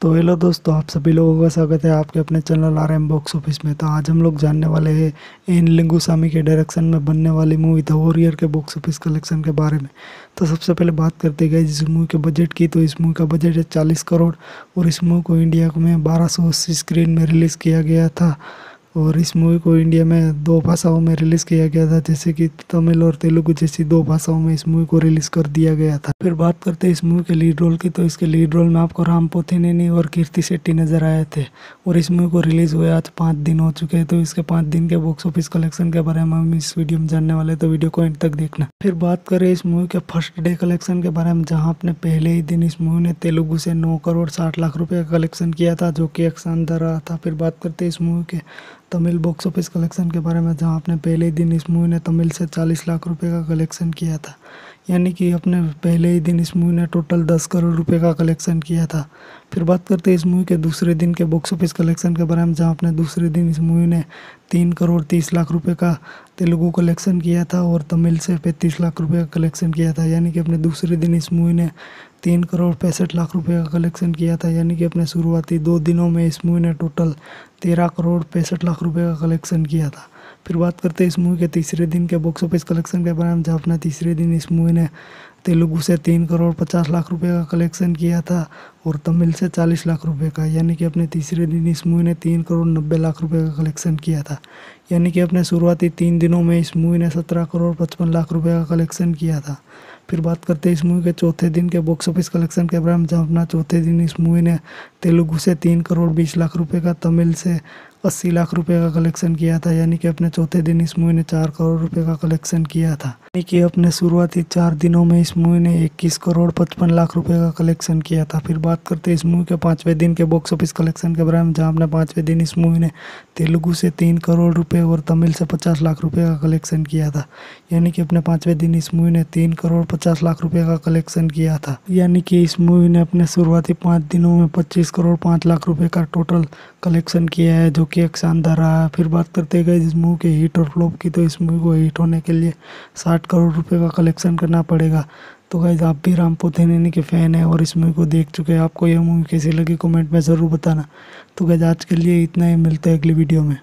तो हेलो दोस्तों, आप सभी लोगों का स्वागत है आपके अपने channel R M box office में। तो आज हम लोग जानने वाले हैं एन लिंगुसामी के डायरेक्शन में बनने वाली मूवी द वॉरियर के बॉक्स ऑफ़िस कलेक्शन के बारे में। तो सबसे पहले बात करते गए जिस मूवी के बजट की। तो इस मूवी का बजट है चालीस करोड़ और इस मूवी को इंडिया में बारह स्क्रीन में रिलीज़ किया गया था। और इस मूवी को इंडिया में दो भाषाओं में रिलीज़ किया गया था, जैसे कि तमिल और तेलुगु जैसी दो भाषाओं में इस मूवी को रिलीज़ कर दिया गया था। फिर बात करते हैं इस मूवी के लीड रोल की तो इसके लीड रोल में आपको राम पोथिनेनी और कीर्ति शेट्टी नज़र आए थे और इस मूवी को रिलीज़ हुए आज पाँच दिन हो चुके हैं तो इसके पाँच दिन के बॉक्स ऑफ़िस कलेक्शन के बारे में हम इस वीडियो में जानने वाले तो वीडियो को एंड तक देखना। फिर बात करें इस मूवी के फ़र्स्ट डे कलेक्शन के बारे में, जहाँ अपने पहले ही दिन इस मूवी ने तेलुगु से नौ करोड़ साठ लाख रुपये का कलेक्शन किया था, जो कि एक शानदार रहा था। फिर बात करते हैं इस मूवी के तमिल बॉक्स ऑफ़िस कलेक्शन के बारे में, जहाँ आपने पहले ही दिन इस मूवी ने तमिल से 40 लाख रुपए का कलेक्शन किया था। यानी कि अपने पहले ही दिन इस मूवी ने टोटल 10 करोड़ रुपये का कलेक्शन किया था। फिर बात करते हैं इस मूवी के दूसरे दिन के बॉक्स ऑफ़िस कलेक्शन के बारे में, जहाँ अपने दूसरे दिन इस मूवी ने तीन करोड़ तीस लाख रुपए का तेलुगु कलेक्शन किया था और तमिल से पैंतीस लाख रुपए का कलेक्शन किया था। यानी कि अपने दूसरे दिन इस मूवी ने तीन करोड़ पैंसठ लाख रुपए का कलेक्शन किया था। यानी कि अपने शुरुआती दो दिनों में इस मूवी ने टोटल तेरह करोड़ पैंसठ लाख रुपए का कलेक्शन किया था। फिर बात करते हैं इस मूवी के तीसरे दिन के बॉक्स ऑफ़िस कलेक्शन के बारे में, जहाँ अपने तीसरे दिन इस मूवी ने तेलुगु से तीन करोड़ पचास लाख रुपए का कलेक्शन किया था। और तमिल से चालीस लाख रुपए का, यानी कि अपने तीसरे दिन इस मूवी ने तीन करोड़ नब्बे लाख रुपए का कलेक्शन किया था। यानी कि अपने शुरुआती तीन दिनों में इस मूवी ने सत्रह करोड़ पचपन लाख रुपए का कलेक्शन किया था। फिर बात करते हैं इस मूवी के चौथे दिन के बॉक्स ऑफ़िस कलेक्शन के बारे में, जहाँ अपना चौथे दिन इस मूवी ने तेलुगु से तीन करोड़ बीस लाख रुपए का, तमिल से अस्सी लाख रुपए का कलेक्शन किया था। यानी कि अपने चौथे दिन इस मूवी ने चार करोड़ रुपए का कलेक्शन किया था। यानी कि अपने शुरुआती चार दिनों में इस मूवी ने इक्कीस करोड़ पचपन लाख रुपए का कलेक्शन किया था। फिर बात करते हैं इस मूवी के पाँचवें दिन के बॉक्स ऑफ़िस कलेक्शन के बारे में, जहाँ अपने पाँचवें दिन इस मूवी ने तेलुगु से तीन करोड़ रुपए और तमिल से पचास लाख रुपए का कलेक्शन किया था। यानी कि अपने पाँचवें दिन इस मूवी ने तीन करोड़ पचास लाख रुपए का कलेक्शन किया था। यानी कि इस मूवी ने अपने शुरुआती पाँच दिनों में पच्चीस करोड़ पाँच लाख रुपए का टोटल कलेक्शन किया है, जो कि एक शानदार रहा। है फिर बात करते गए इस मूवी के हिट और फ्लॉप की तो इस मूवी को हिट होने के लिए साठ करोड़ रुपए का कलेक्शन करना पड़ेगा। तो गाइज़ आप भी राम पोथेनेनी के फ़ैन हैं और इस मूवी को देख चुके हैं। आपको यह मूवी कैसी लगी कमेंट में ज़रूर बताना। तो गाइज़ आज के लिए इतना ही, मिलता है अगली वीडियो में।